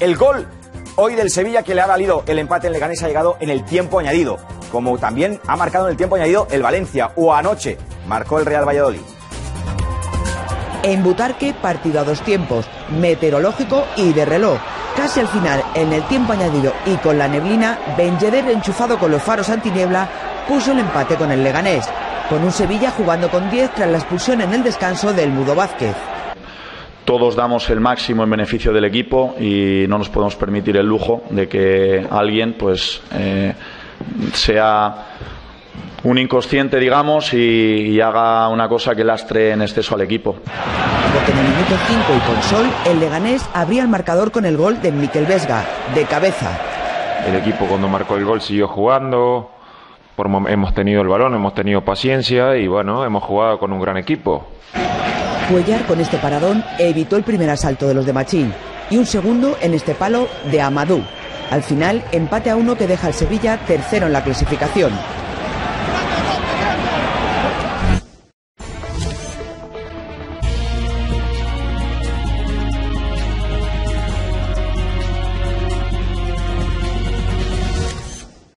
El gol hoy del Sevilla que le ha valido el empate en Leganés ha llegado en el tiempo añadido, como también ha marcado en el tiempo añadido el Valencia o anoche marcó el Real Valladolid. En Butarque, partido a dos tiempos, meteorológico y de reloj. Casi al final, en el tiempo añadido y con la neblina, Ben Yedder, enchufado con los faros antiniebla, puso el empate con el Leganés, con un Sevilla jugando con 10 tras la expulsión en el descanso del Mudo Vázquez. Todos damos el máximo en beneficio del equipo y no nos podemos permitir el lujo de que alguien pues eh, sea un inconsciente, digamos, y, y haga una cosa que lastre en exceso al equipo. Porque en el minuto 5 y con sol, el Leganés abría el marcador con el gol de Miquel Vesga, de cabeza. El equipo cuando marcó el gol siguió jugando, por hemos tenido el balón, hemos tenido paciencia y bueno, hemos jugado con un gran equipo. Cuellar con este paradón evitó el primer asalto de los de Machín y un segundo en este palo de Amadou. Al final, empate a uno que deja al Sevilla tercero en la clasificación.